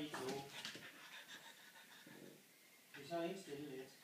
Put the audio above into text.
I to. Vi en